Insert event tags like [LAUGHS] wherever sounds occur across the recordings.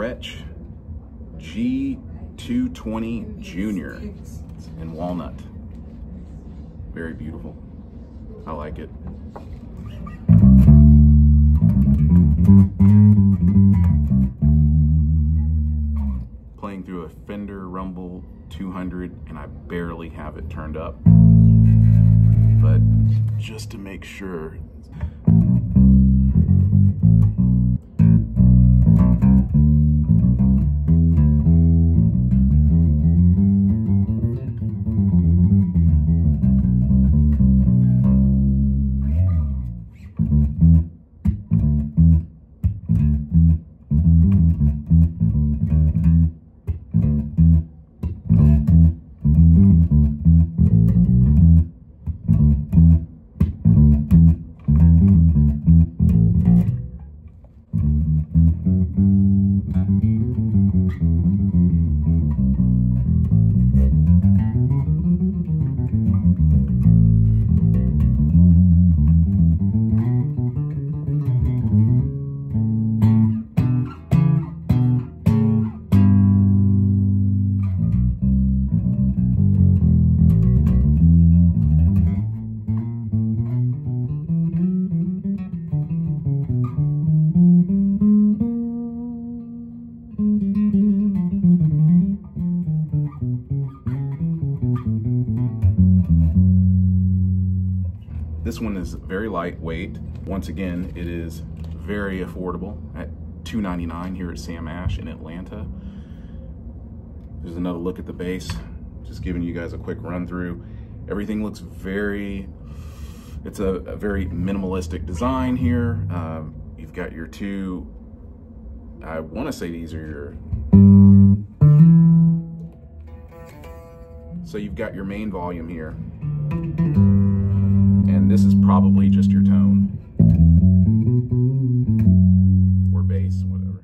Gretsch G220 Junior in walnut. Very beautiful. I like it. Playing through a Fender Rumble 200 and I barely have it turned up. But just to make sure This one is very lightweight. Once again, it is very affordable at $2.99 here at Sam Ash in Atlanta. There's another look at the bass. Just giving you guys a quick run through. Everything looks very, it's a, a very minimalistic design here. Um, you've got your two, I want to say these are your, so you've got your main volume here this is probably just your tone or bass, whatever.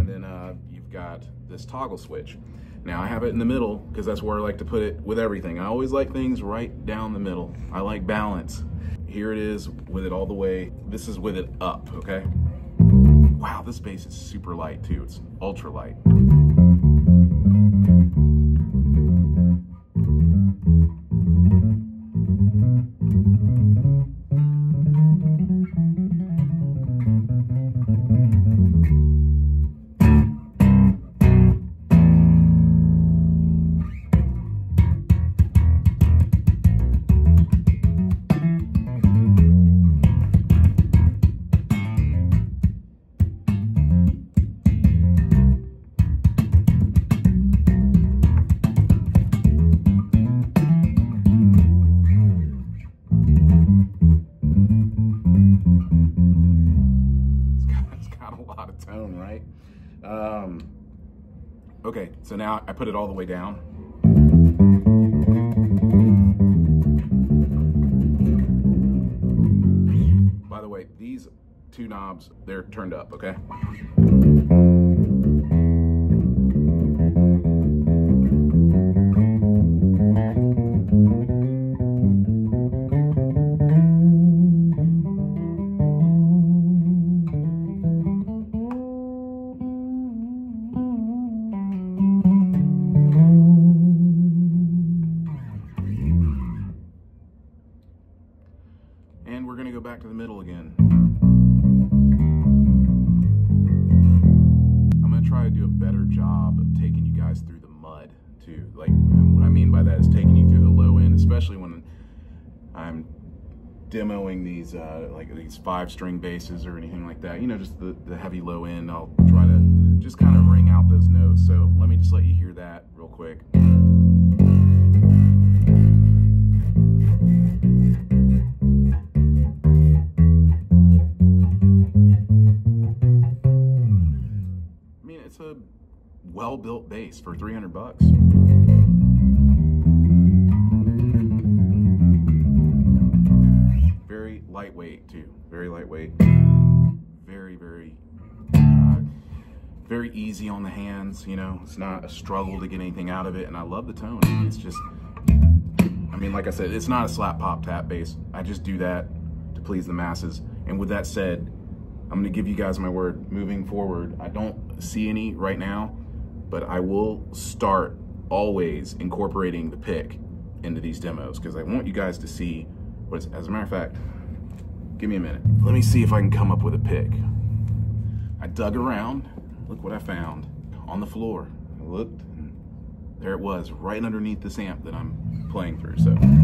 And then uh, you've got this toggle switch. Now I have it in the middle because that's where I like to put it with everything. I always like things right down the middle. I like balance. Here it is with it all the way. This is with it up, okay? Wow, this bass is super light too. It's ultra light. So now I put it all the way down. By the way, these two knobs, they're turned up, okay? Do a better job of taking you guys through the mud too. Like what I mean by that is taking you through the low end, especially when I'm demoing these uh, like these five string basses or anything like that. You know, just the, the heavy low end. I'll try to just kind of ring out those notes. So let me just let you hear that real quick. Well-built bass for 300 bucks. Very lightweight too. Very lightweight. Very, very, uh, very easy on the hands. You know, it's not a struggle to get anything out of it, and I love the tone. It's just, I mean, like I said, it's not a slap pop tap bass. I just do that to please the masses. And with that said, I'm gonna give you guys my word moving forward. I don't see any right now, but I will start always incorporating the pick into these demos because I want you guys to see what it's, as a matter of fact, give me a minute. Let me see if I can come up with a pick. I dug around, look what I found on the floor. I looked, and there it was, right underneath this amp that I'm playing through, so.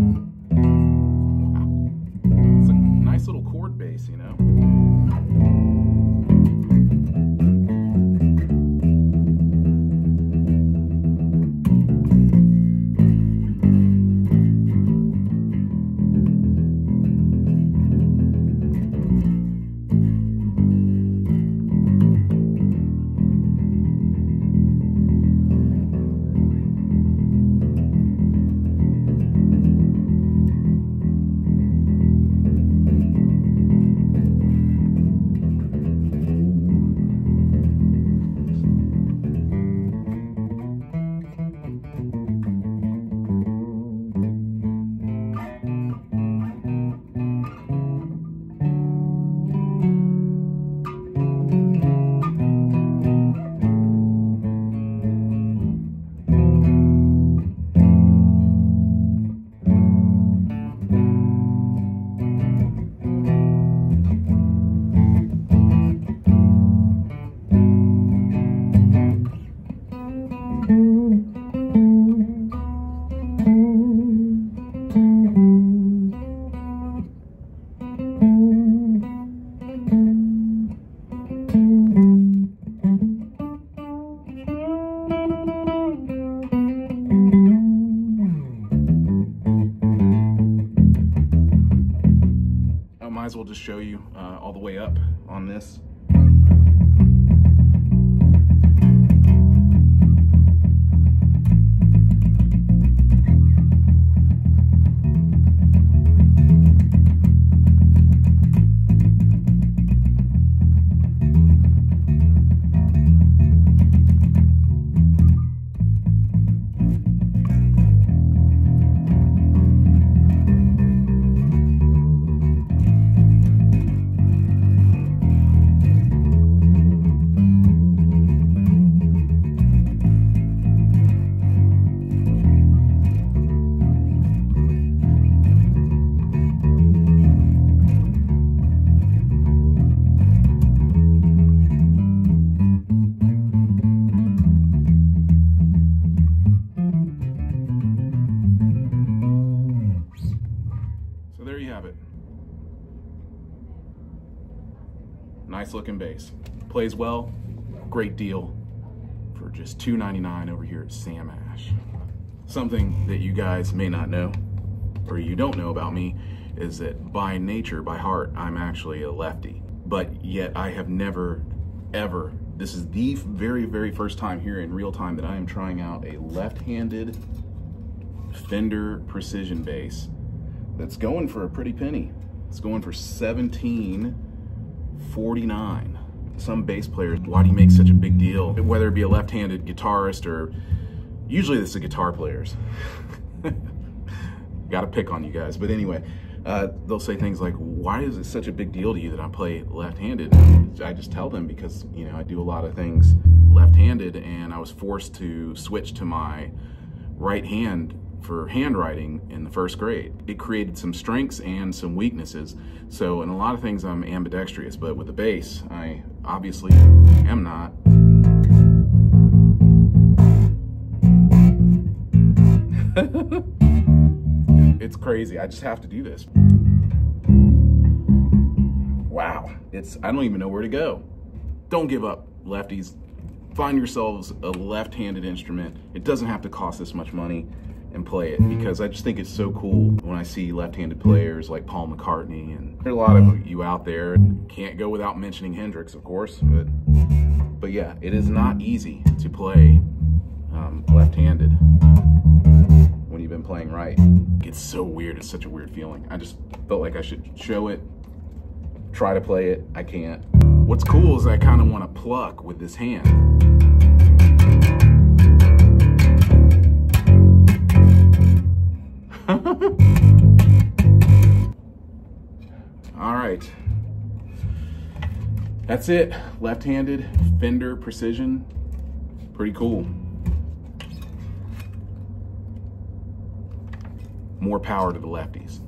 might you well just show you uh, all the way up on this. Nice looking bass. Plays well, great deal for just $2.99 over here at Sam Ash. Something that you guys may not know, or you don't know about me, is that by nature, by heart, I'm actually a lefty. But yet I have never, ever, this is the very, very first time here in real time that I am trying out a left-handed Fender Precision bass that's going for a pretty penny. It's going for 17 49. Some bass players, why do you make such a big deal? Whether it be a left-handed guitarist or usually it's the guitar players. [LAUGHS] Got to pick on you guys. But anyway, uh, they'll say things like, why is it such a big deal to you that I play left-handed? I just tell them because, you know, I do a lot of things left-handed and I was forced to switch to my right hand for handwriting in the first grade. It created some strengths and some weaknesses. So in a lot of things I'm ambidextrous, but with the bass, I obviously am not. [LAUGHS] It's crazy. I just have to do this. Wow. It's, I don't even know where to go. Don't give up, lefties. Find yourselves a left-handed instrument. It doesn't have to cost this much money and play it because I just think it's so cool when I see left-handed players like Paul McCartney and there are a lot of you out there. Can't go without mentioning Hendrix, of course, but but yeah, it is not easy to play um, left-handed when you've been playing right. It's so weird. It's such a weird feeling. I just felt like I should show it, try to play it. I can't. What's cool is I kind of want to pluck with this hand. That's it. Left-handed Fender Precision. Pretty cool. More power to the lefties.